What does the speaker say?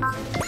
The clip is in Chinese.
好。